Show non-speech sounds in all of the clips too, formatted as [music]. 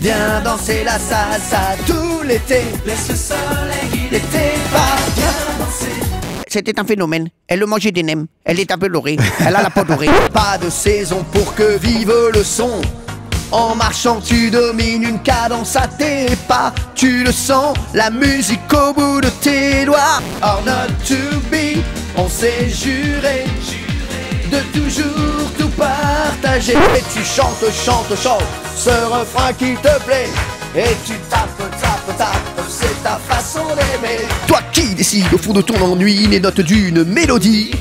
Viens danser la salsa tout l'été. Laisse le soleil guider tes pas. Viens danser. C'était un phénomène. Elle le mangeait des nems. Elle est un peu dorée. Elle a la peau dorée. [laughs] Pas de saison pour que vive le son. En marchant, tu domines une cadence à tes pas. Tu le sens, la musique au bout de tes doigts. Or not to be, on s'est juré de toujours tout partager. Et tu chantes, chantes, chantes ce refrain qui te plaît. Et tu tapes, tapes, tapes, c'est ta façon d'aimer. Toi qui décides au fond de ton ennui les notes d'une mélodie.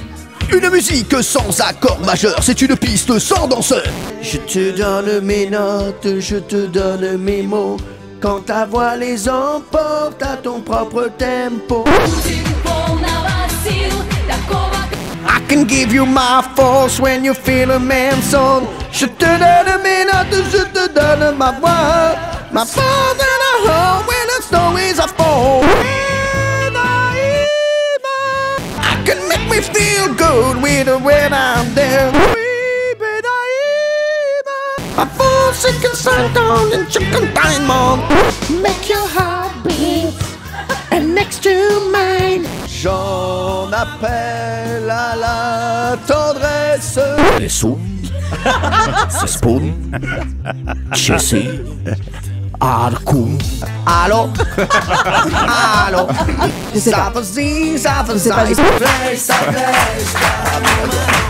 Une musique sans accord majeur, c'est une piste sans danseur. Je te donne mes notes, je te donne mes mots. Quand ta voix les emporte à ton propre tempo. Can give you my force when you feel a man's soul. Ma voix. Ma force and a home when the snow is a fall. I can make me feel good with the when I'm there. Ma force it can stand down and chicken diamond. Make your heart beat and next to mine. J'en appelle à la tendresse. Les sous, c'est Spoon, Jesse, Arcum. Allô? [laughs] Allô? Ça vas-y, ça vas-y, ça plaît, ça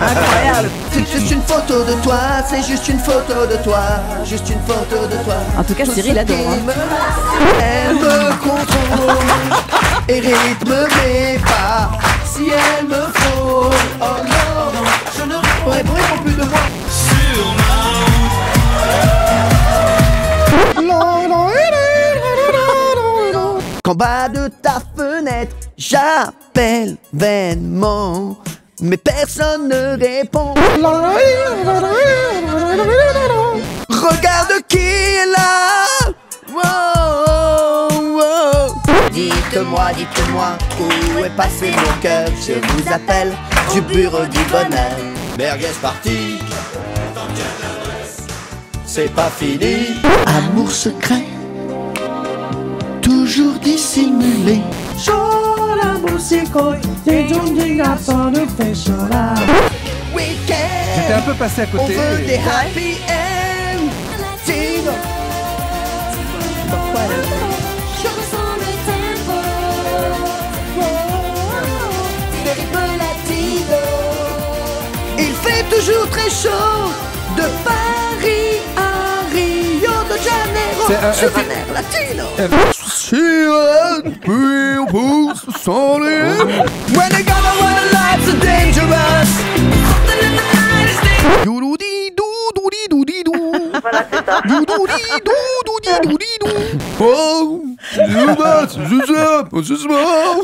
Incroyable C'est juste une photo de toi, c'est juste une photo de toi, juste une photo de toi. En tout cas, Cyril adore. hein. Elle me contrôle [laughs] et rythme mes pas. Si elle me frôle, oh non, je ne pourrais plus de moi. Qu'en bas de ta fenêtre, j'appelle vainement, mais personne ne répond. Dites-moi, où est passé mon cœur Je vous appelle du bureau du bonheur. Merguez parti. C'est pas fini. Amour secret, toujours dissimulé. Week-end. J'étais un peu passé à On côté. veut des happy. Toujours très chaud de Paris à Rio de Janeiro. C'est, euh, Sur euh, un air latino. euh, Sirène, puis on pousse sans les... When they gonna when the lights are dangerous. Voilà, c'est ça. Oh.